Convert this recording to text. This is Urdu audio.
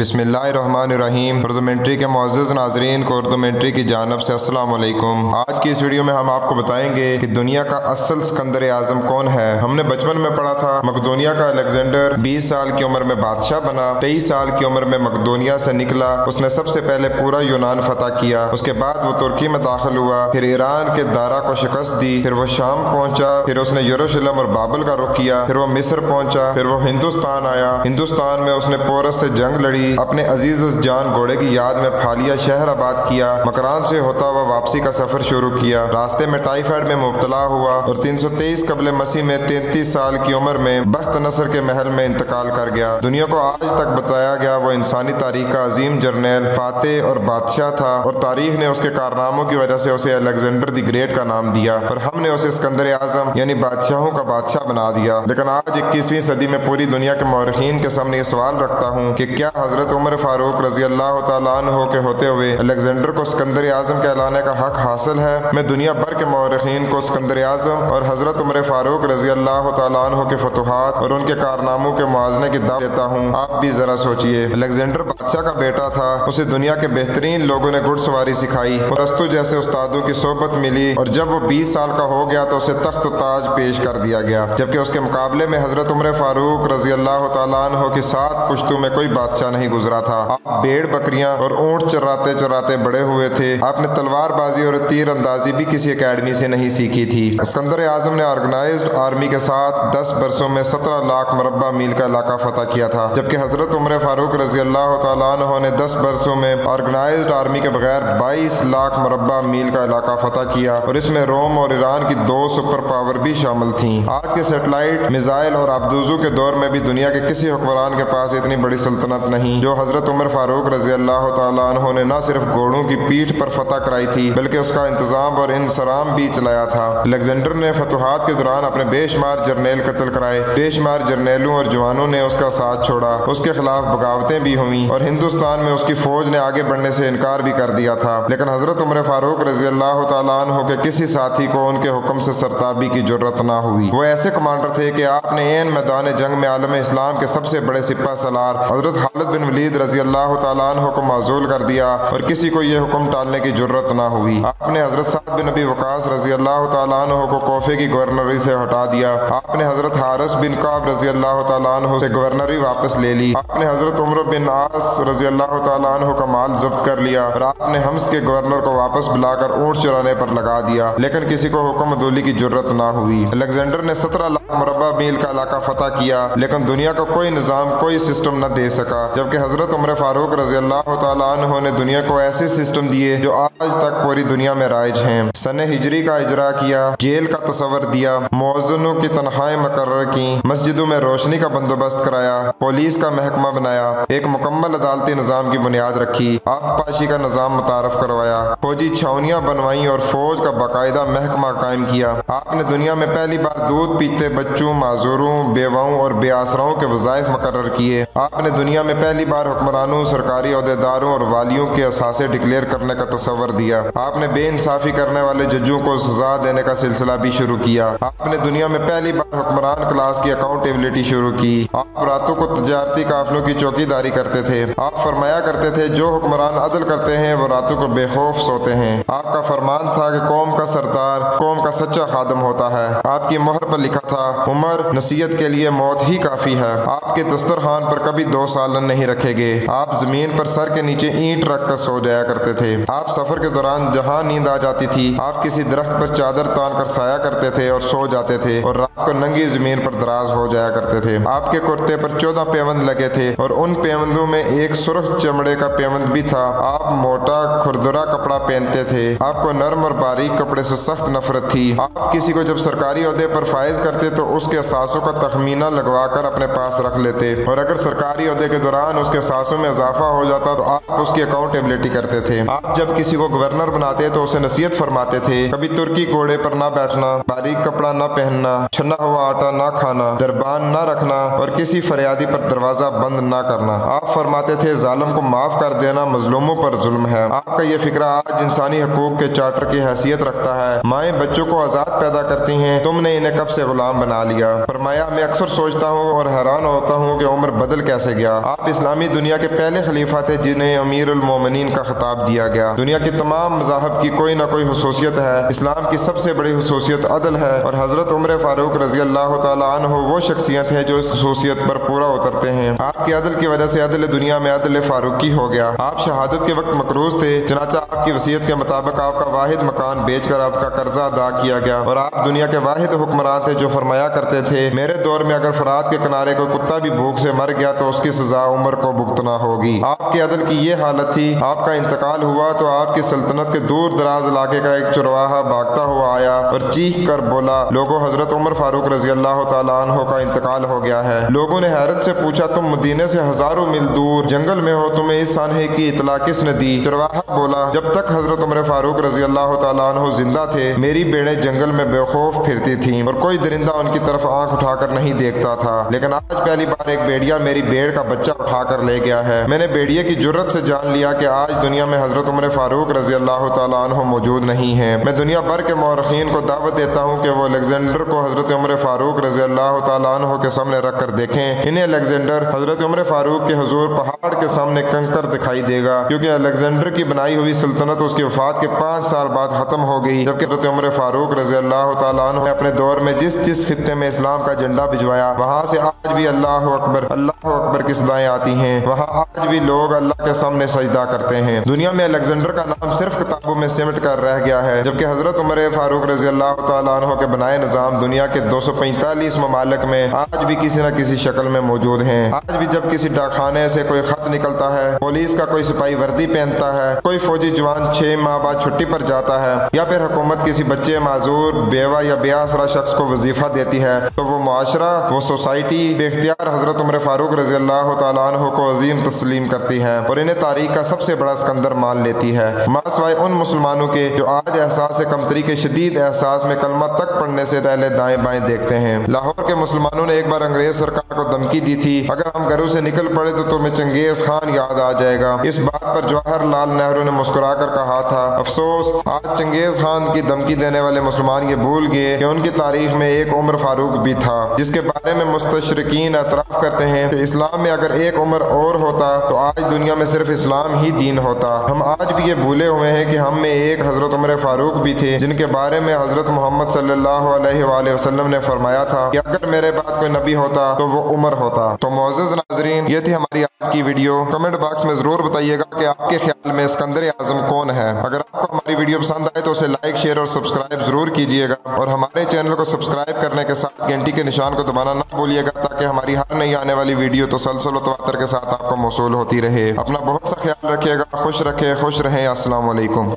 بسم اللہ الرحمن الرحیم۔ اردومنٹری کے معزز ناظرین کو اردومنٹری کی جانب سے السلام علیکم۔ آج کی اس ویڈیو میں ہم آپ کو بتائیں گے کہ دنیا کا اصل سکندر اعظم کون ہے۔ ہم نے بچپن میں پڑھا تھا، مقدونیا کا الیگزینڈر بیس سال کی عمر میں بادشاہ بنا، تیئیس سال کی عمر میں مقدونیا سے نکلا۔ اس نے سب سے پہلے پورا یونان فتح کیا۔ اس کے بعد وہ ترکی میں داخل ہوا، پھر ایران کے دارا کو شکست دی، پھر وہ شام پہنچا، پھر اس نے یوروشلم اور بابل کا رخ کیا، پھر وہ مصر پہنچا، پھر وہ ہندوستان آیا۔ ہندوستان میں اس نے پورس سے جنگ لڑی۔ اپنے عزیز جان گھوڑے کی یاد میں پھالیا شہر آباد کیا، مکران سے ہوتا ہوا واپسی کا سفر شروع کیا۔ راستے میں ٹائیفائڈ میں مبتلا ہوا اور تین سو تیئیس قبل مسیح میں تینتیس سال کی عمر میں بخت نصر کے محل میں انتقال کر گیا۔ دنیا کو آج تک بتایا گیا، وہ انسانی تاریخ کا عظیم جرنیل فاتح اور بادشاہ تھا اور تاریخ نے اس کے کارناموں کی وجہ سے اسے الیگزینڈر دی گریٹ کا نام دیا اور ہم نے اسے اسکندر اعظم یعنی بادشاہوں کا بادشاہ بنا دیا۔ لیکن آج اکیسویں صدی میں پوری دنیا کے مورخین کے سامنے یہ سوال رکھتا ہوں کہ کیا حضرت عمر فاروق رضی اللہ تعالیٰ عنہ کے ہوتے ہوئے الیگزینڈر کو سکندر اعظم کہلانے کا حق حاصل ہے۔ میں دنیا بھر کے مورخین کو سکندر اعظم اور حضرت عمر فاروق رضی اللہ تعالیٰ عنہ کے فتوحات اور ان کے کارناموں کے موازنے کی دعوت دیتا ہوں۔ آپ بھی ذرا سوچئے، الیگزینڈر بادشاہ کا بیٹا تھا، اسے دنیا کے بہترین لوگوں نے گھڑ سواری سکھائی اور استو جیسے استادوں کی صحبت ملی اور جب وہ بیس سال کا ہو گیا تو اسے تخت و تاج پیش کر دیا گیا۔ جبکہ اس کے مقابلے میں حضرت عمر فاروق رضی اللہ تعالیٰ عنہ کی سات پشتوں میں کوئی بادشاہ نہیں گزرا تھا۔ آپ بیڑ بکریاں اور اونٹ چراتے چراتے بڑے ہوئے تھے۔ آپ نے تلوار بازی اور تیر اندازی بھی کسی اکیڈمی سے نہیں سیکھی تھی۔ اسکندر اعظم نے آرگنائزڈ آرمی کے ساتھ دس برسوں میں سترہ لاکھ مربع میل کا علاقہ فتح کیا تھا۔ جبکہ حضرت عمر فاروق رضی اللہ تعالیٰ عنہ نے دس برسوں میں آرگنائزڈ آرمی کے بغیر بائیس لاکھ مربع میل کا علاقہ فتح کیا اور اس میں روم اور ایران کی دو سپر پاور بھی شامل تھیں۔ آج کے سیٹلائٹ میزائل اور آبدوزو کے دور میں بھی دنیا کے کسی حکمران کے پاس اتنی بڑی سلطنت نہیں۔ جو حضرت عمر فاروق رضی اللہ تعالیٰ عنہ نے نہ صرف گھوڑوں کی پیٹھ پر فتح کرائی تھی، بلکہ اس کا انتظام اور انسرام بھی چلایا تھا۔ الیگزینڈر نے فتوحات کے دوران اپنے بے شمار جرنیل قتل کرائے۔ بے شمار جرنیلوں اور جوانوں نے اس کا ساتھ چھوڑا۔ اس کے خلاف بغاوتیں بھی ہوئیں۔ اور ہندوستان میں اس کی فوج نے آگے بڑھنے سے انکار بھی کر دیا تھا۔ لیکن حضرت عمر فاروق رضی اللہ تعالیٰ عنہ کے کسی ساتھی کو ان کے حکم سے سرتابی کی ضرورت نہ ہوئی۔ وہ ایسے کمانڈر تھے کہ آپ نے این میدان جنگ میں عالم اسلام کے سب سے بڑے سپہ سالار حضرت خالد بن ولید رضی اللہ تعالیٰ عنہ کو معزول کر دیا اور کسی کو یہ حکم ٹالنے کی ضرورت نہ ہوئی۔ آپ نے حضرت سعد بن نبی وقاص رضی اللہ تعالیٰ عنہ کو کوفے کی گورنری سے ہٹا دیا۔ آپ نے حضرت حارث بن قاب رضی اللہ تعالیٰ عنہ سے گورنری واپس لے لی۔ آپ نے حضرت عمر بن عاص رضی اللہ تعالیٰ عنہ کا مال ضبط کر لیا اور آپ نے حمس کے گورنر کو واپس بلا کر اونٹ چرانے پر لگا دیا۔ لیکن کسی کو حکم عدولی کی ضرورت نہ ہوئی۔ الیگزینڈر نے سترہ لاکھ مربع میل کا علاقہ فتح کیا، لیکن دنیا کا کوئی نظام، کوئی سسٹم نہ دے سکا۔ جبکہ حضرت عمر فاروق رضی اللہ تعالیٰ عنہ نے دنیا کو ایسے سسٹم دیے جو آج تک پوری دنیا میں رائج ہیں۔ سن ہجری کا اجرا کیا، جیل کا تصور دیا موزنوں کی تنخواہیں مقرر کی مسجدوں میں روشنی کا بندوبست کرایا، پولیس کا محکمہ بنایا، ایک مکمل عدالتی نظام کی بنیاد رکھی، آب پاشی کا نظام متعارف کروایا، فوجی چھاونیاں بنوائیں اور فوج کا باقاعدہ محکمہ قائم کیا۔ آپ نے دنیا میں پہلی بار دودھ پیتے بچوں، معذوروں، بیواؤں اور بے آسراؤں کے وظائف مقرر کیے۔ آپ نے دنیا میں پہلی بار حکمرانوں، سرکاری عہدیداروں اور والیوں کے اثاثے ڈکلیئر کرنے کا تصور دیا۔ آپ نے بے انصافی کرنے والے ججوں کو سزا دینے کا سلسلہ بھی شروع کیا۔ آپ نے دنیا میں پہلی بار حکمران کلاس کی اکاؤنٹیبلٹی شروع کی۔ آپ راتوں کو تجارتی قافلوں کی چوکی داری کرتے تھے۔ آپ فرمایا کرتے تھے، جو حکمران عدل کرتے ہیں، وہ راتوں کو بے خوف سوتے ہیں۔ آپ کا فرمان تھا کہ قوم کا سردار، قوم کا سچا خادم ہوتا ہے۔ آپ کی مہر پر لکھا تھا، عمر نصیحت کے لیے موت ہی کافی ہے۔ آپ کے دسترخوان پر کبھی دو سالن نہیں رکھے گے آپ زمین پر سر کے نیچے اینٹ رکھ کر سو جایا کرتے تھے۔ آپ سفر کے دوران جہاں نیند آ جاتی تھی، آپ کسی درخت پر چادر تان کر سایہ کرتے تھے اور سو جاتے تھے اور رات کو ننگی زمین پر دراز ہو جایا کرتے تھے۔ آپ کے کرتے پر چودہ پیوند لگے تھے اور ان پیوندوں میں ایک سرخ چمڑے کا پیوند بھی تھا۔ آپ موٹا کھردرا کپڑا پہنتے تھے۔ آپ کو نرم اور باریک کپڑے سے سخت نفرت تھی۔ آپ کسی کو جب سرکاری عہدے پر فائز کرتے تو اس کے احساسوں کا تخمینہ لگوا کر اپنے پاس رکھ لیتے۔ اور اگر سرکاری عہدے کے دوران اس کے احساسوں میں اضافہ ہو جاتا تو آپ اس کی اکاؤنٹیبلٹی کرتے تھے۔ آپ جب کسی کو گورنر بناتے تو اسے نصیحت فرماتے تھے۔ کبھی ترکی گھوڑے پر نہ بیٹھنا، باریک کپڑا نہ پہننا، چھنا ہوا آٹا نہ کھانا، دربان نہ رکھنا اور کسی فریادی پر دروازہ بند نہ کرنا۔ آپ فرماتے تھے، ظالم کو معاف کر دینا مظلوموں پر ظلم ہے۔ آپ کا یہ فکرہ آج انسانی حقوق کے چارٹر کی حیثیت رکھتا ہے۔ مائیں بچوں کو آزاد پیدا کرتی ہیں۔ تم نے انہیں کب سے غلام بنا لیا؟ فرمایا، میں اکثر سوچتا ہوں اور حیران ہوتا ہوں کہ عمر بدل کیسے گیا۔ آپ اس اسلامی دنیا کے پہلے خلیفہ تھے جنہیں امیر المومنین کا خطاب دیا گیا۔ دنیا کے تمام مذاہب کی کوئی نہ کوئی خصوصیت ہے۔ اسلام کی سب سے بڑی خصوصیت عدل ہے اور حضرت عمر فاروق رضی اللہ تعالیٰ عنہ وہ شخصیت ہے جو اس خصوصیت پر پورا اترتے ہیں۔ آپ کے عدل کی وجہ سے عدل دنیا میں عدل فاروقی ہو گیا۔ آپ شہادت کے وقت مقروض تھے۔ چنانچہ آپ کی وصیت کے مطابق آپ کا واحد مکان بیچ کر آپ کا قرضہ ادا کیا گیا اور آپ دنیا کے واحد حکمران تھے جو فرمایا کرتے تھے، میرے دور میں اگر فرات کے کنارے کوئی کتا بھی بھوک سے مر گیا تو اس کی سزا عمر کو بھگتنا ہوگی۔ آپ کے عدل کی یہ حالت تھی، آپ کا انتقال ہوا تو آپ کی سلطنت کے دور دراز علاقے کا ایک چرواہا بھاگتا ہوا آیا اور چیخ کر بولا، لوگوں، حضرت عمر فاروق رضی اللہ تعالیٰ عنہ کا انتقال ہو گیا ہے۔ لوگوں نے حیرت سے پوچھا، تم مدینے سے ہزاروں میل دور جنگل میں ہو، تمہیں اس سانحے کی اطلاع کس نے دی؟ چرواہا بولا، جب تک حضرت عمر فاروق رضی اللہ تعالیٰ عنہ زندہ تھے، میری بیڑے جنگل میں بے خوف پھرتی تھیں اور کوئی درندہ ان کی طرف آنکھ اٹھا کر نہیں دیکھتا تھا۔ لیکن آج پہلی بار ایک بیڑیا میری بیڑ کا بچہ اٹھا کر لے گیا ہے۔ میں نے بیڑیے کی جرت سے جان لیا کہ آج دنیا میں حضرت عمر فاروق رضی اللہ تعالیٰ عنہ موجود نہیں ہے میں دنیا بھر کے مورخین کو دعوت دیتا ہوں کہ وہ الیگزینڈر کو حضرت عمر فاروق رضی اللہ تعالیٰ عنہ کے سامنے رکھ کر دیکھیں۔ انہیں الیگزینڈر حضرت عمر فاروق کے حضور پہاڑ کے سامنے کنکر دکھائی دے گا۔ کیونکہ الیگزینڈر کی بنائی ہوئی سلطنت اس کی وفات کے پانچ سال بعد ختم ہو گئی، جبکہ حضرت عمر فاروق رضی اللہ تعالیٰ عنہ نے اپنے دور میں جس جس خطے میں اسلام کا جھنڈا بھجوایا وہاں سے آج بھی اللہ اکبر اللہ اکبر کی صدائیں آتی ہیں۔ وہاں آج بھی لوگ اللہ کے سامنے سجدہ کرتے ہیں۔ دنیا میں الیگزینڈر کا نام صرف کتابوں میں سمٹ کر رہ گیا ہے، جبکہ حضرت عمر فاروق رضی اللہ تعالیٰ عنہ کے بنائے نظام دنیا کے دو سو پینتالیس ممالک میں آج بھی کسی نہ کسی شکل میں موجود ہیں۔ آج بھی جب کسی ڈاکخانے سے کوئی خط نکلتا ہے، پولیس کا کوئی سپاہی وردی پہنتا ہے، کوئی فوجی جوان چھ ماہ بعد چھٹی پر جاتا ہے، یا پھر حکومت کسی بچے معذور، بیوہ یا بے آسرا شخص کو وظیفہ دیتی ہے، تو وہ معاشرہ، وہ سوسائٹی، بے اختیار حضرت عمر فاروق رضی اللہ تعالیٰ عنہ کو عظیم تسلیم کرتی ہے اور انہیں تاریخ کا سب سے بڑا سکندر مان لیتی ہے۔ سوائے ان مسلمانوں کے جو آج احساس کمتری کے شدید احساس میں کلمہ تک پڑھنے سے پہلے دائیں بائیں دیکھتے ہیں۔ لاہور کے مسلمانوں نے ایک بار انگریز سرکار کو دھمکی دی تھی۔ اگر ہم گھروں سے نکل پڑے تو تمہیں چنگیز خان یاد آ جائے گا۔ اس بات پر جواہر لال نہرو نے مسکرا کر کہا تھا، افسوس، آج چنگیز خان کی دھمکی دینے والے مسلمان یہ بھول گئے کہ ان کی تاریخ میں ایک عمر فاروق بھی تھا، جس کے بارے میں مستشرقین اعتراف کرتے ہیں کہ اسلام میں اگر ایک عمر اور ہوتا تو آج دنیا میں صرف اسلام ہی دین ہوتا۔ ہم آج بھی یہ بھولے ہوئے ہیں کہ ہم میں ایک حضرت عمر فاروق بھی تھے، جن کے بارے میں حضرت محمد صلی اللہ علیہ وآلہ وسلم نے فرمایا تھا کہ اگر میرے بعد کوئی نبی ہوتا تو وہ عمر ہوتا۔ تو معزز ناظرین، یہ تھی ہماری آج کی ویڈیو۔ کمنٹ باکس میں ضرور بتائیے گا کہ آپ کے خیال میں اسکندر اعظم کون ہے۔ اگر آپ کو ہماری ویڈیو پسند آئے تو اسے لائک، شیئر اور سبسکرائب ضرور کیجیے گا۔ اور ہمارے چینل کو سبسکرائب کرنے کے ساتھ گھنٹی کے نشان کو دبانا نہ بھولیے گا تاکہ ہماری ہر نئی آنے والی ویڈیو تسلسل و تواتر کے ساتھ آپ کو موصول ہوتی رہے۔ اپنا بہت سا خیال رکھیے گا، خوش رکھے خوش رہیں۔ السلام علیکم۔